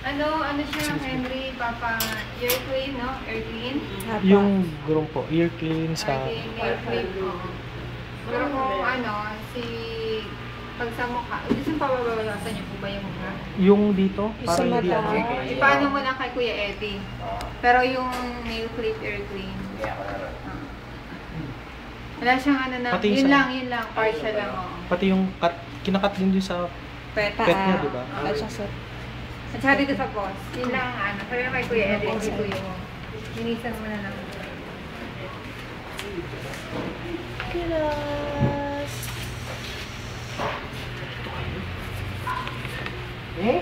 Ano, ano siya, Henry, Papa, ear clean, no? Ear clean? Yung gurong po, ear clean sa... Ear clean, ear clean, oo. Pero kung ano, si... Pag sa mukha, gusto yung pababawasan niyo po ba yung mukha? Yung dito, Yung parang sa hindi mata. ano. Ipaano mo na kay Kuya Eddie? Pero yung nail clip, ear clean. Ah. Wala siyang ano na, Pati yun sa- lang, yun lang, partial lang, oo. Pati yung cut, kinakat din din sa Pet. pet niya, di ba? At saka sa At saka dito sa boss, yun lang ang ano. Sabi mo kay Kuya Eddie, kay Kuya mo. Linisan mo na lang. kilas. Eh?